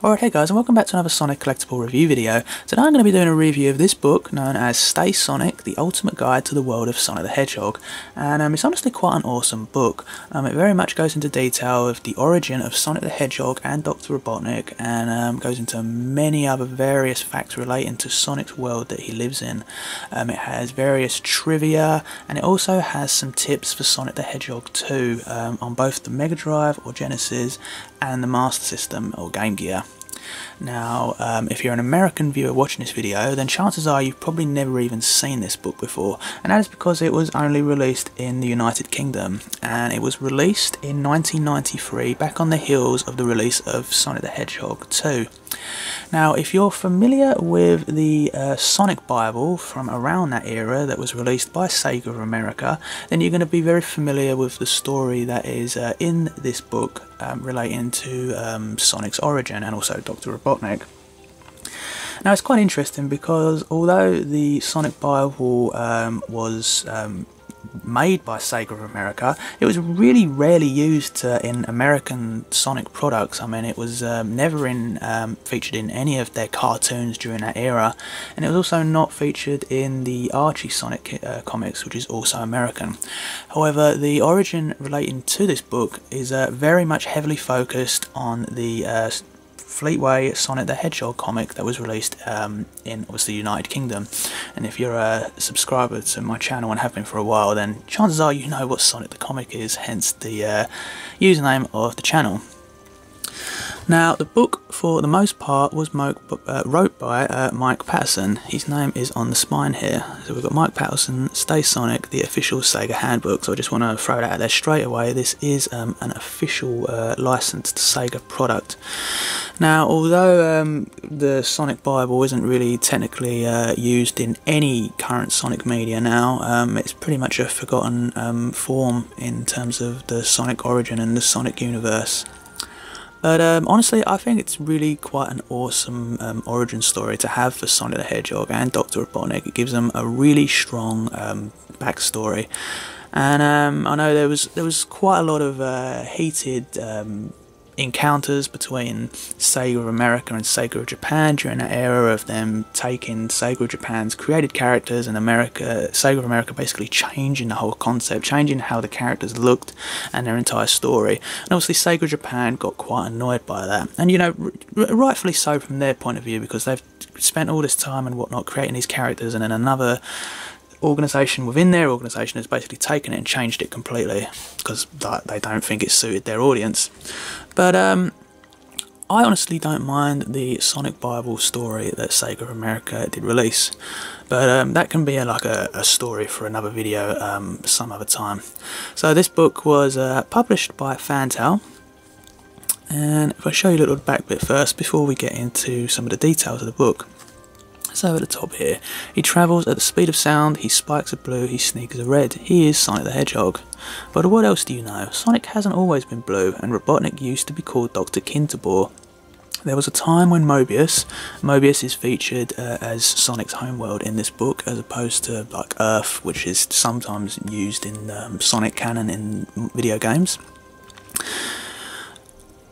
Alright, hey guys, and welcome back to another Sonic Collectible review video. Today I'm going to be doing a review of this book known as Stay Sonic, The Ultimate Guide to the World of Sonic the Hedgehog. And um, it's honestly quite an awesome book. Um, it very much goes into detail of the origin of Sonic the Hedgehog and Dr. Robotnik, and um, goes into many other various facts relating to Sonic's world that he lives in. Um, it has various trivia, and it also has some tips for Sonic the Hedgehog 2 um, on both the Mega Drive or Genesis and the Master System or Game Gear. Now, um, if you're an American viewer watching this video, then chances are you've probably never even seen this book before, and that is because it was only released in the United Kingdom, and it was released in 1993, back on the heels of the release of Sonic the Hedgehog 2. Now, if you're familiar with the uh, Sonic Bible from around that era that was released by Sega of America, then you're going to be very familiar with the story that is uh, in this book um, relating to um, Sonic's origin and also Dr. Robotnik. Now it's quite interesting because although the Sonic Bible um, was um, made by Sega of America. It was really rarely used uh, in American Sonic products. I mean, it was um, never in um, featured in any of their cartoons during that era, and it was also not featured in the Archie Sonic uh, comics, which is also American. However, the origin relating to this book is uh, very much heavily focused on the uh, Fleetway Sonic the Hedgehog comic that was released um, in obviously the United Kingdom. And if you're a subscriber to my channel and have been for a while, then chances are you know what Sonic the comic is, hence the uh, username of the channel. Now, the book, for the most part, was uh, wrote by uh, Mike Patterson. His name is on the spine here. So we've got Mike Patterson, Stay Sonic, the official Sega handbook. So I just want to throw that out there straight away. This is um, an official uh, licensed Sega product. Now, although um, the Sonic Bible isn't really technically uh, used in any current Sonic media now, um, it's pretty much a forgotten um, form in terms of the Sonic origin and the Sonic universe. But um, honestly, I think it's really quite an awesome um, origin story to have for Sonic the Hedgehog and Dr. Robotnik. It gives them a really strong um, backstory. And um, I know there was there was quite a lot of uh, heated um, encounters between Sega of America and Sega of Japan during that era of them taking Sega of Japan's created characters and America, Sega of America basically changing the whole concept, changing how the characters looked and their entire story. And obviously Sega of Japan got quite annoyed by that. And you know, rightfully so from their point of view because they've spent all this time and whatnot creating these characters and then another organisation within their organisation has basically taken it and changed it completely because they don't think it suited their audience. But um, I honestly don't mind the Sonic Bible story that Sega of America did release, but um, that can be a, like a, a, story for another video um, some other time. So this book was uh, published by Fantail, and if I show you a little back bit first before we get into some of the details of the book. So at the top here, he travels at the speed of sound, he spikes a blue, he sneaks are red. He is Sonic the Hedgehog. But what else do you know? Sonic hasn't always been blue, and Robotnik used to be called Dr. Kintobor. There was a time when Mobius, Mobius is featured uh, as Sonic's homeworld in this book, as opposed to like Earth, which is sometimes used in um, Sonic canon in video games.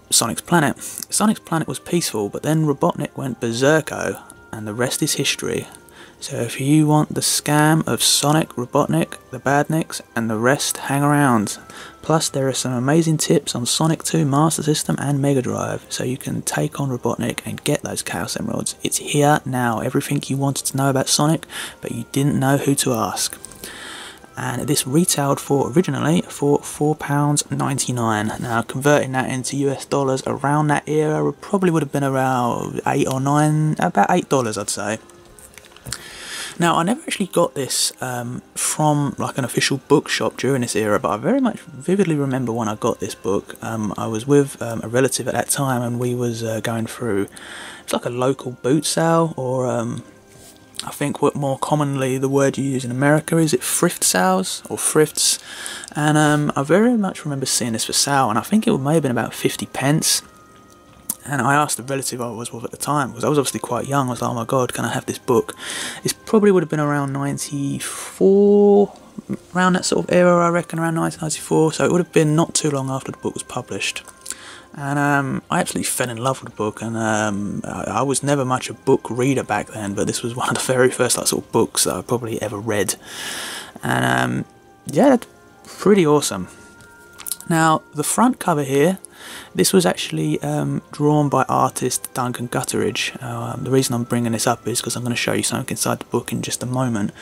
Sonic's planet. Sonic's planet was peaceful, but then Robotnik went berserko and the rest is history. So if you want the scam of Sonic, Robotnik, the Badniks, and the rest, hang around. Plus there are some amazing tips on Sonic 2 Master System and Mega Drive, so you can take on Robotnik and get those Chaos Emeralds. It's here now, everything you wanted to know about Sonic, but you didn't know who to ask and this retailed for originally for £4.99. Now converting that into US dollars around that era probably would have been around 8 or 9, about $8 I'd say. Now I never actually got this um, from like an official bookshop during this era, but I very much vividly remember when I got this book. Um, I was with um, a relative at that time, and we was uh, going through. It's like a local boot sale or um, I think what more commonly the word you use in America is it thrift sales or thrifts, and um, I very much remember seeing this for sale, and I think it may have been about 50 pence. And I asked the relative I was with at the time, because I was obviously quite young. I was like, oh my god, can I have this book? It probably would have been around 94, around that sort of era, I reckon, around 1994. So it would have been not too long after the book was published. And um, I actually fell in love with the book, and um, I, I, was never much a book reader back then, but this was one of the very first like, sort of books that I probably ever read. And um, yeah, pretty awesome. Now, the front cover here, this was actually um, drawn by artist Duncan Gutteridge. Um, the reason I'm bringing this up is because I'm going to show you something inside the book in just a moment.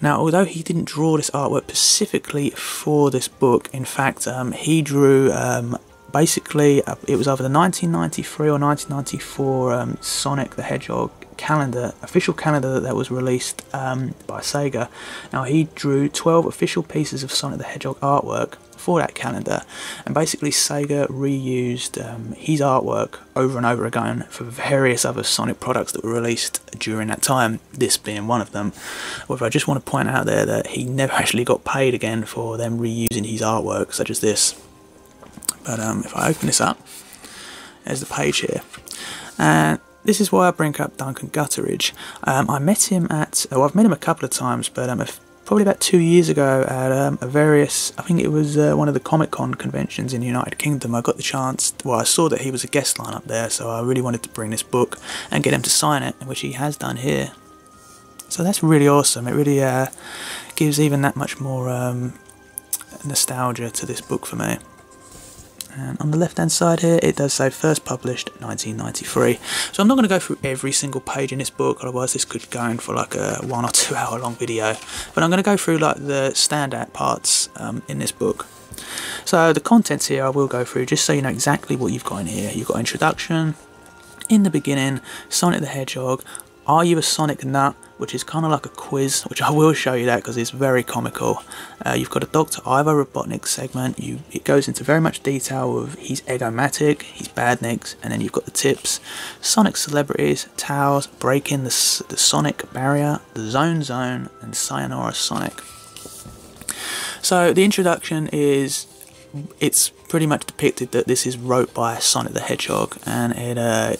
Now, although he didn't draw this artwork specifically for this book, in fact, um, he drew um, basically, uh, it was either the 1993 or 1994 um, Sonic the Hedgehog calendar, official calendar that was released um, by Sega. Now he drew 12 official pieces of Sonic the Hedgehog artwork for that calendar, and basically Sega reused um, his artwork over and over again for various other Sonic products that were released during that time. This being one of them. However, I just want to point out there that he never actually got paid again for them reusing his artwork, such as this. But um, if I open this up, there's the page here. And this is why I bring up Duncan Gutteridge. Um, I met him at, oh, I've met him a couple of times, but um, probably about two years ago at um, a various, I think it was uh, one of the Comic Con conventions in the United Kingdom. I got the chance, well, I saw that he was a guest line up there, so I really wanted to bring this book and get him to sign it, which he has done here. So that's really awesome. It really uh, gives even that much more um, nostalgia to this book for me. And on the left hand side here, it does say first published 1993. So I'm not going to go through every single page in this book, otherwise this could go on for like a one or two hour long video. But I'm going to go through like the standout parts um, in this book. So the contents here I will go through just so you know exactly what you've got in here. You've got introduction, in the beginning, Sonic the Hedgehog, are you a Sonic nut? Which is kind of like a quiz, which I will show you that because it's very comical. Uh, you've got a Dr. Ivo Robotnik segment. You It goes into very much detail of he's Egg-O-Matic, his Badniks, and then you've got the tips. Sonic celebrities, Tails, breaking the, the Sonic barrier, the Zone Zone, and Sayonara Sonic. So the introduction is it's pretty much depicted that this is wrote by Sonic the Hedgehog and it uh,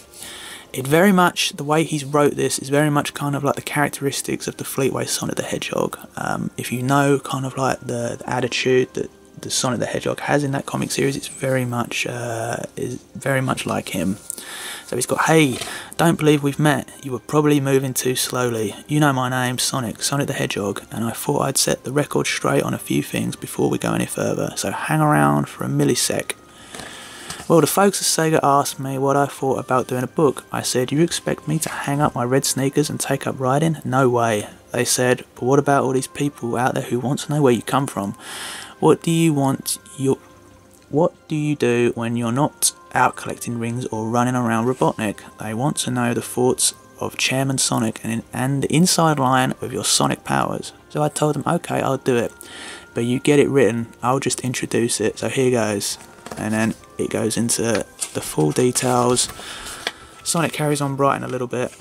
it very much the way he's wrote this is very much kind of like the characteristics of the Fleetway Sonic the Hedgehog. Um, if you know kind of like the, the, attitude that the Sonic the Hedgehog has in that comic series, it's very much uh, is very much like him. So he's got, hey, don't believe we've met. You were probably moving too slowly. You know my name, Sonic, Sonic the Hedgehog, and I thought I'd set the record straight on a few things before we go any further. So hang around for a millisec well, the folks at Sega asked me what I thought about doing a book. I said, you expect me to hang up my red sneakers and take up writing? No way. They said, but what about all these people out there who want to know where you come from? What do you want your... What do you do when you're not out collecting rings or running around Robotnik? They want to know the thoughts of Chairman Sonic and, and the inside line of your Sonic powers. So I told them, okay, I'll do it. But you get it written, I'll just introduce it. So here goes and then it goes into the full details. Sonic carries on writing a little bit,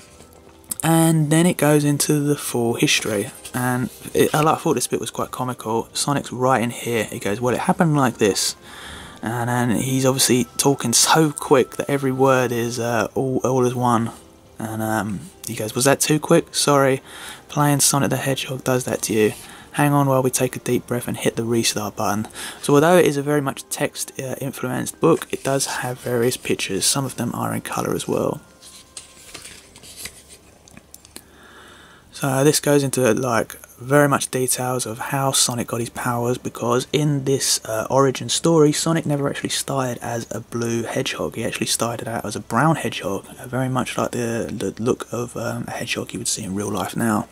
and then it goes into the full history. And it, I thought this bit was quite comical. Sonic's right in here. He goes, "Well, it happened like this," and then he's obviously talking so quick that every word is uh, all all as one. And um, he goes, "Was that too quick? Sorry." Playing Sonic the Hedgehog does that to you. Hang on while we take a deep breath and hit the restart button. So although it is a very much text uh, influenced book, it does have various pictures. Some of them are in colour as well. So this goes into like very much details of how Sonic got his powers because in this uh, origin story Sonic never actually started as a blue hedgehog he actually started out as a brown hedgehog very much like the, the look of um, a hedgehog you would see in real life now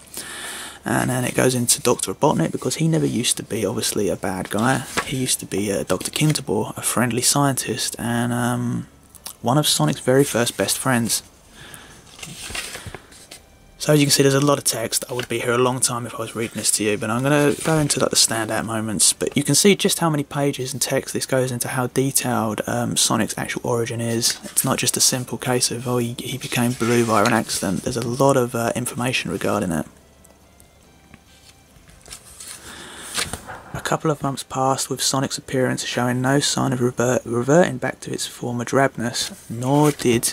and then it goes into Dr. Robotnik because he never used to be obviously a bad guy. He used to be uh, Dr. Kintobor, a friendly scientist, and um, one of Sonic's very first best friends. So as you can see, there's a lot of text. I would be here a long time if I was reading this to you, but I'm going to go into like the standout moments. But you can see just how many pages and text this goes into how detailed um, Sonic's actual origin is. It's not just a simple case of, oh, he, he became blue via an accident. There's a lot of uh, information regarding it. Couple of months passed with Sonic's appearance showing no sign of revert reverting back to its former drabness, nor did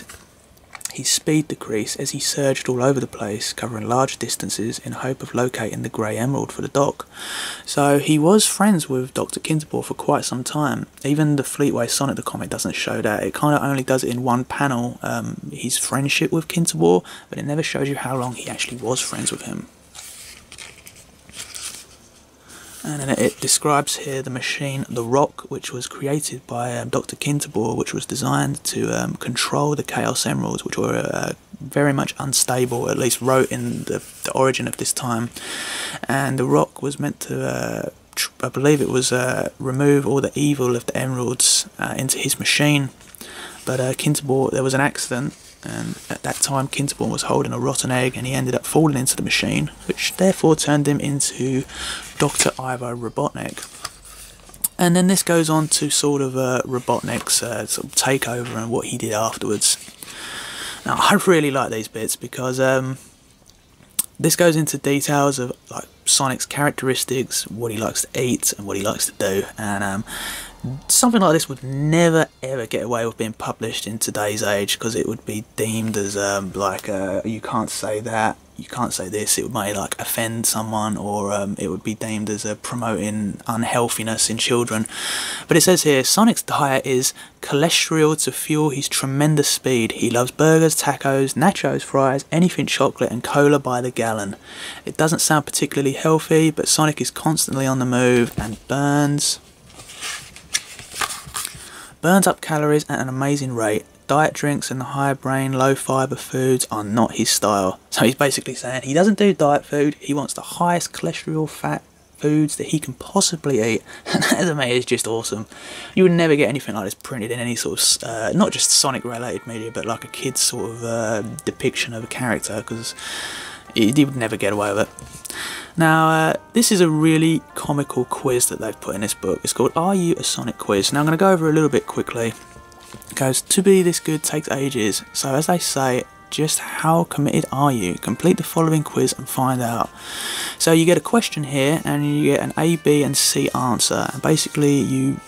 his speed decrease as he surged all over the place, covering large distances in hope of locating the Grey Emerald for the doc. So he was friends with Dr. Kintobor for quite some time. Even the Fleetway Sonic the comic doesn't show that. It kind of only does it in one panel, um, his friendship with Kintobor, but it never shows you how long he actually was friends with him. And it describes here the machine the rock which was created by um, dr kintobor which was designed to um, control the chaos emeralds which were uh, very much unstable at least wrote in the, the, origin of this time. And the rock was meant to uh, I believe it was uh, remove all the evil of the emeralds uh, into his machine. But uh, Kintobor there was an accident and at that time Kintobor was holding a rotten egg and he ended up falling into the machine, which therefore turned him into Dr. Ivo Robotnik. And then this goes on to sort of uh, Robotnik's uh, sort of takeover and what he did afterwards. Now I really like these bits because um, this goes into details of like Sonic's characteristics, what he likes to eat, and what he likes to do, and um, something like this would never ever get away with being published in today's age because it would be deemed as um, like uh, you can't say that you can't say this it might like offend someone or um, it would be deemed as uh, promoting unhealthiness in children. But it says here Sonic's diet is cholesterol to fuel his tremendous speed. He loves burgers tacos nachos fries anything chocolate and cola by the gallon. It doesn't sound particularly healthy but Sonic is constantly on the move and burns burns up calories at an amazing rate. Diet drinks and the high brain, low fibre foods are not his style. So he's basically saying he doesn't do diet food, he wants the highest cholesterol fat foods that he can possibly eat. And that to me is just awesome. You would never get anything like this printed in any sort of, uh, not just Sonic related media, but like a kid's sort of uh, depiction of a character because he would never get away with it. Now, uh, this is a really comical quiz that they've put in this book. It's called Are You a Sonic Quiz? Now, I'm going to go over a little bit quickly. It goes, To be this good takes ages. So, as they say, just how committed are you? Complete the following quiz and find out. So you get a question here and you get an A, B and C answer. And basically you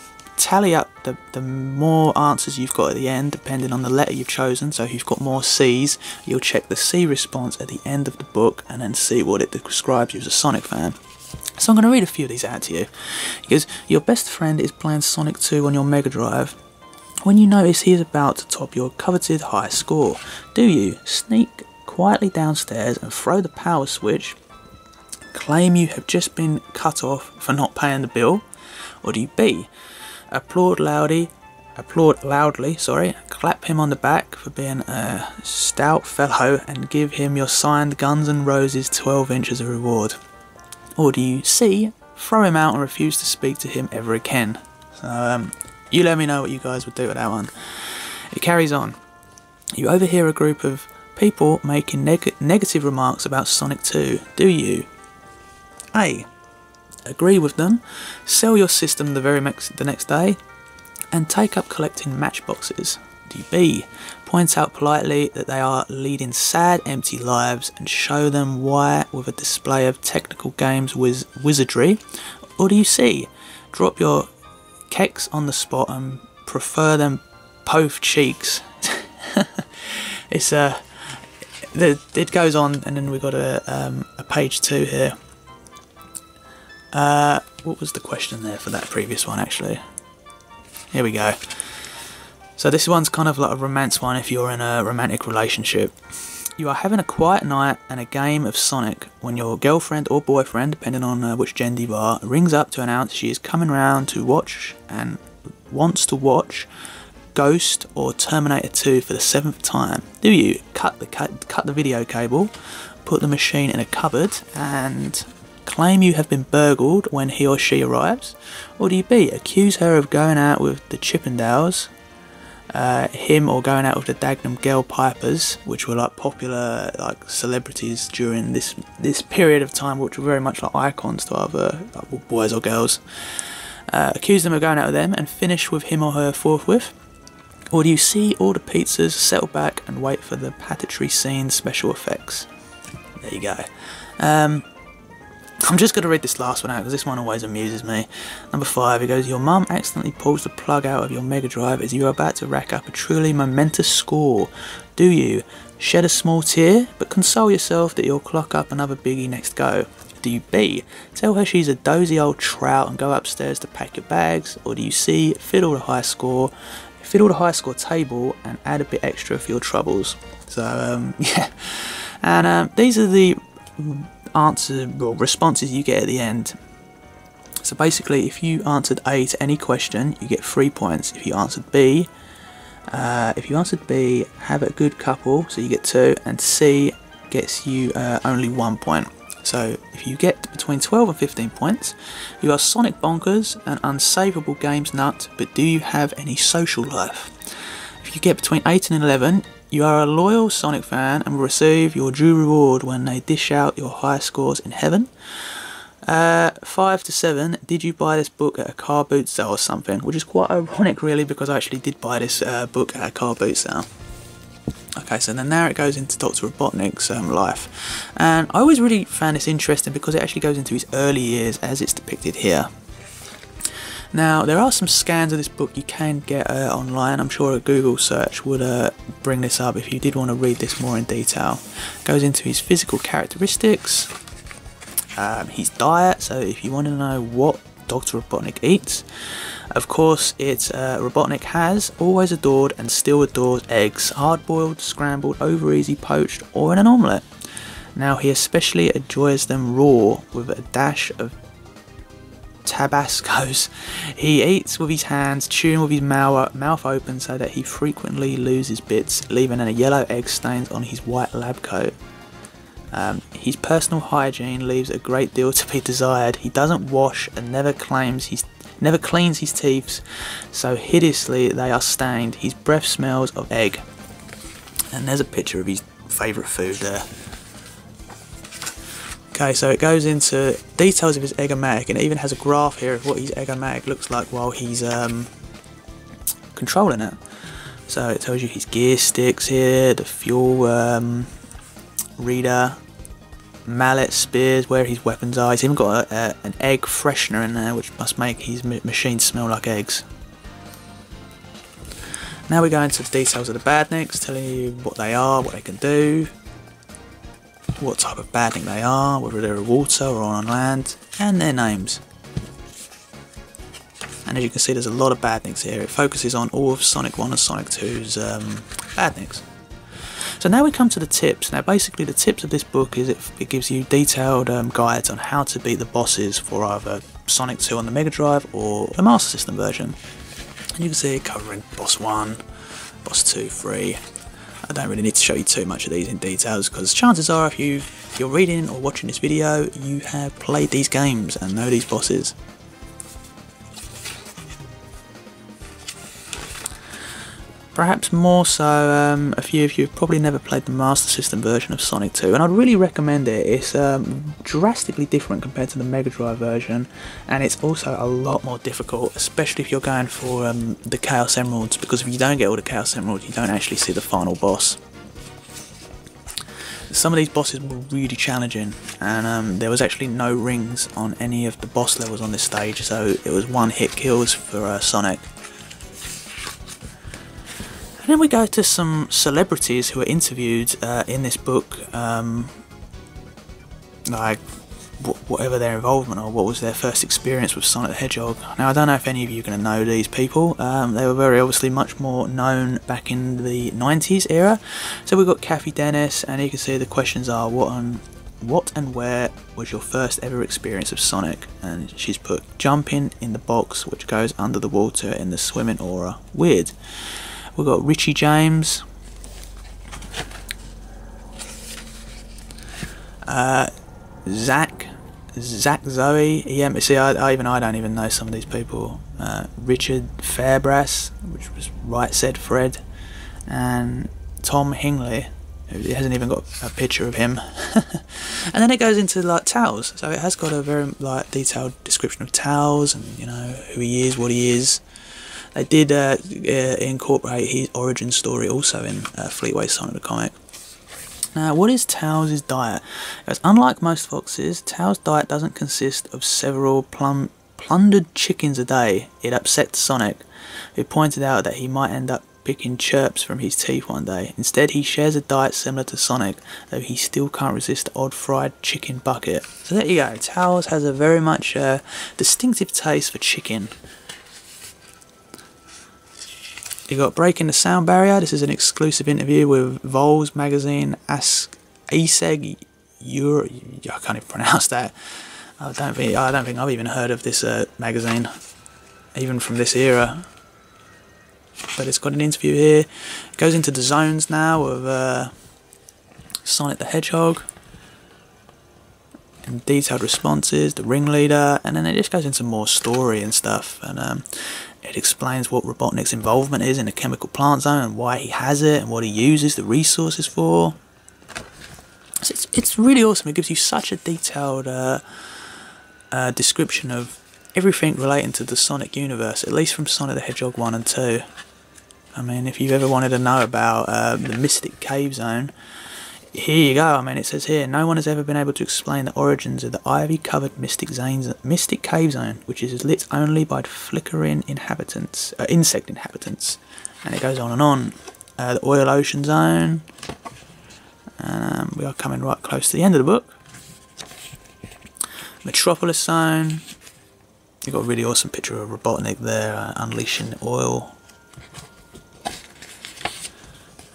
tally up the, the more answers you've got at the end depending on the letter you've chosen. So if you've got more C's you'll check the C response at the end of the book and then see what it describes you as a Sonic fan. So I'm going to read a few of these out to you. Because your best friend is playing Sonic 2 on your Mega Drive. When you notice he is about to top your coveted high score do you sneak quietly downstairs and throw the power switch claim you have just been cut off for not paying the bill? Or do you B applaud loudly, applaud loudly, sorry, clap him on the back for being a stout fellow and give him your signed Guns N' Roses 12 inch as a reward? Or do you C, throw him out and refuse to speak to him ever again? So, um, you let me know what you guys would do with that one. It carries on. You overhear a group of people making neg negative remarks about Sonic 2. Do you? A agree with them, sell your system the very next, the next day, and take up collecting matchboxes. DB. Point out politely that they are leading sad, empty lives and show them why with a display of technical games wiz wizardry. Or do you see? Drop your keks on the spot and prefer them both cheeks. it's a. Uh, it goes on, and then we got a, um, a page two here. Uh, what was the question there for that previous one, actually? Here we go. So this one's kind of like a romance one if you're in a romantic relationship. You are having a quiet night and a game of Sonic when your girlfriend or boyfriend, depending on uh, which gender you are, rings up to announce she is coming round to watch and wants to watch Ghost or Terminator 2 for the seventh time. Do you cut the cut, cut the video cable, put the machine in a cupboard, and claim you have been burgled when he or she arrives? Or do you B, accuse her of going out with the Chippendales, uh, him or going out with the Dagenham Girl Pipers, which were like popular like celebrities during this this period of time, which were very much like icons to other like, boys or girls. Uh, accuse them of going out with them and finish with him or her forthwith? Or do you see all the pizzas, settle back and wait for the patentry scene special effects? There you go. Um, I'm just going to read this last one out because this one always amuses me. Number five, it goes, Your mum accidentally pulls the plug out of your Mega Drive as you are about to rack up a truly momentous score. Do you? Shed a small tear, but console yourself that you'll clock up another biggie next go. Do you B? Tell her she's a dozy old trout and go upstairs to pack your bags? Or do you C? Fiddle the high score, fiddle the high score table and add a bit extra for your troubles? So, um, yeah. And um, these are the answer or responses you get at the end. So basically, if you answered A to any question, you get three points. If you answered B, uh, if you answered B, have a good couple, so you get two, and C gets you uh, only one point. So if you get between 12 and 15 points, you are Sonic Bonkers, an unsavable games nut, but do you have any social life? If you get between 8 and 11, you are a loyal Sonic fan and will receive your due reward when they dish out your high scores in heaven. Uh, 5 to 7, did you buy this book at a car boot sale or something? Which is quite ironic really because I actually did buy this uh, book at a car boot sale. Okay, so then now it goes into Dr. Robotnik's um, life. And I always really found this interesting because it actually goes into his early years as it's depicted here. Now, there are some scans of this book you can get uh, online. I'm sure a Google search would uh, bring this up if you did want to read this more in detail. Goes into his physical characteristics, um, his diet, so if you want to know what Dr. Robotnik eats, of course, it's uh, Robotnik has always adored and still adores eggs, hard boiled, scrambled, over easy, poached, or in an omelette. Now, he especially enjoys them raw with a dash of Tabascos. He eats with his hands, chewing with his mouth open so that he frequently loses bits, leaving a yellow egg stains on his white lab coat. Um, his personal hygiene leaves a great deal to be desired. He doesn't wash and never claims he's never cleans his teeth, so hideously they are stained. His breath smells of egg. And there's a picture of his favourite food there. Okay, so it goes into details of his Egg-O-Matic and it even has a graph here of what his Egg-O-Matic looks like while he's um, controlling it. So it tells you his gear sticks here, the fuel um, reader, mallet, spears, where his weapons are. He's even got a, a, an egg freshener in there, which must make his machine smell like eggs. Now we go into the details of the badniks, telling you what they are, what they can do, what type of badnik they are, whether they're water or on land, and their names. And as you can see there's a lot of badniks here, it focuses on all of Sonic 1 and Sonic 2's um, badniks. So now we come to the tips. Now basically the tips of this book is it, it gives you detailed um, guides on how to beat the bosses for either Sonic 2 on the Mega Drive or the Master System version. And you can see it covering boss 1, boss 2, 3, I don't really need to show you too much of these in details because chances are if, you, you're reading or watching this video you have played these games and know these bosses. Perhaps more so, um, a few of you have probably never played the Master System version of Sonic 2, and I'd really recommend it. It's um, drastically different compared to the Mega Drive version, and it's also a lot more difficult, especially if you're going for um, the Chaos Emeralds, because if you don't get all the Chaos Emeralds, you don't actually see the final boss. Some of these bosses were really challenging, and um, there was actually no rings on any of the boss levels on this stage, so it was one hit kills for uh, Sonic. And then we go to some celebrities who are interviewed uh, in this book, um, like whatever their involvement or what was their first experience with Sonic the Hedgehog. Now, I don't know if any of you are going to know these people. Um, they were very obviously much more known back in the 90s era. So we've got Cathy Dennis, and you can see the questions are what and what and where was your first ever experience of Sonic? And she's put jumping in the box which goes under the water in the swimming aura. Weird. We've got Richie James. Uh, Zach, Zach Zoe. Yeah, see, I, I, even I don't even know some of these people. Uh, Richard Fairbrass, which was Right Said Fred, and Tom Hingley. It hasn't even got a picture of him. and then it goes into like Tails. so it has got a very like detailed description of Tails and you know who he is, what he is. They did uh, uh, incorporate his origin story also in uh, Fleetway Sonic the Comic. Now, what is Tails' diet? Because unlike most foxes, Tails' diet doesn't consist of several plum plundered chickens a day. It upset Sonic, who pointed out that he might end up picking chirps from his teeth one day. Instead, he shares a diet similar to Sonic, though he still can't resist the odd fried chicken bucket. So there you go. Tails has a very much uh, distinctive taste for chicken. You got Breaking the Sound Barrier. This is an exclusive interview with Vols magazine Ask Aseg Euro. I can't even pronounce that. I don't think I don't think I've even heard of this uh, magazine, even from this era. But it's got an interview here. It goes into the zones now of uh, Sonic the Hedgehog and detailed responses, the ringleader, and then it just goes into more story and stuff. And um, it explains what Robotnik's involvement is in the chemical plant zone and why he has it and what he uses the resources for. So it's, it's really awesome. It gives you such a detailed uh, uh, description of everything relating to the Sonic universe, at least from Sonic the Hedgehog 1 and 2. I mean, if you've ever wanted to know about uh, the Mystic Cave Zone, here you go. I mean, it says here, no one has ever been able to explain the origins of the ivy-covered Mystic, Zanes, Mystic Cave Zone, which is lit only by flickering inhabitants, uh, insect inhabitants. And it goes on and on. Uh, the Oil Ocean Zone. Um, we are coming right close to the end of the book. Metropolis Zone. You've got a really awesome picture of Robotnik there, uh, unleashing oil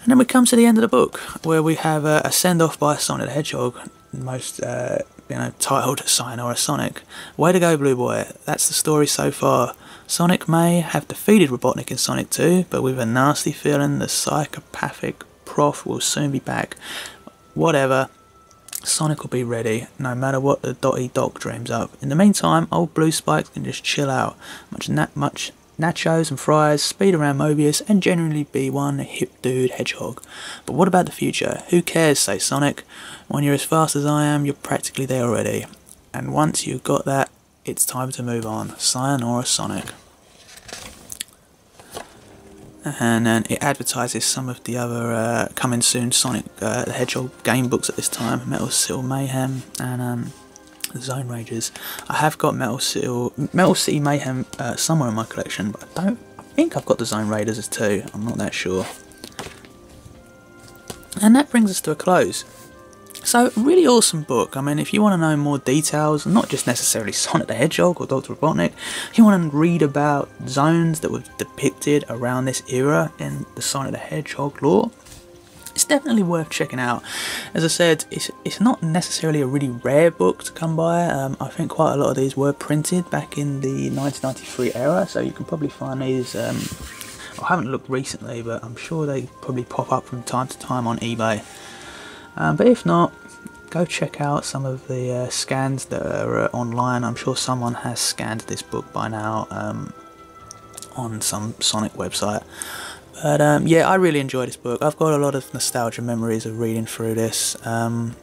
and then we come to the end of the book, where we have a, a send-off by Sonic the Hedgehog, most, uh, you know, titled Sayonara Sonic. Way to go, Blue Boy. That's the story so far. Sonic may have defeated Robotnik in Sonic 2, but with a nasty feeling the psychopathic prof will soon be back. Whatever. Sonic will be ready, no matter what the Dotty Doc dreams up. In the meantime, old Blue Spike can just chill out. Much, na much nachos and fries, speed around Mobius, and generally be one hip dude hedgehog. But what about the future? Who cares, say Sonic? When you're as fast as I am, you're practically there already. And once you've got that, it's time to move on. Sayonara Sonic. And then it advertises some of the other uh, coming soon Sonic uh, the Hedgehog game books at this time Metal City Mayhem and um, Zone Rangers. I have got Metal City, Metal City Mayhem uh, somewhere in my collection, but I don't. Think I've got the Zone Rangers as too. I'm not that sure. And that brings us to a close. So, really awesome book. I mean, if you want to know more details, not just necessarily Sonic the Hedgehog or Dr. Robotnik, if you want to read about zones that were depicted around this era in the Sonic the Hedgehog lore, it's definitely worth checking out. As I said, it's it's not necessarily a really rare book to come by. Um, I think quite a lot of these were printed back in the 1993 era, so you can probably find these. Um, I haven't looked recently, but I'm sure they probably pop up from time to time on eBay. Um, but if not, go check out some of the uh, scans that are uh, online. I'm sure someone has scanned this book by now um, on some Sonic website. But um, yeah, I really enjoyed this book. I've got a lot of nostalgia memories of reading through this. Um,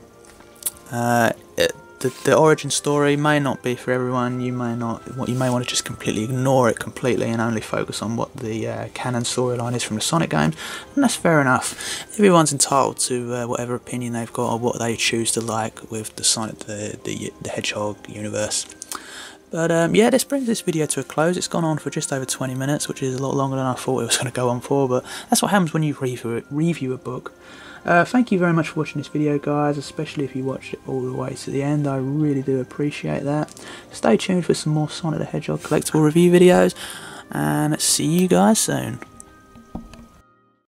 uh, it, the, the origin story may not be for everyone. You may not. What you may want to just completely ignore it completely and only focus on what the uh, canon storyline is from the Sonic games, and that's fair enough. Everyone's entitled to uh, whatever opinion they've got or what they choose to like with the Sonic the the, the Hedgehog universe. But um, yeah, this brings this video to a close. It's gone on for just over 20 minutes, which is a lot longer than I thought it was going to go on for, but that's what happens when you review, review a book. Uh, thank you very much for watching this video, guys, especially if you watched it all the way to the end. I really do appreciate that. Stay tuned for some more Sonic the Hedgehog collectible review videos, and see you guys soon.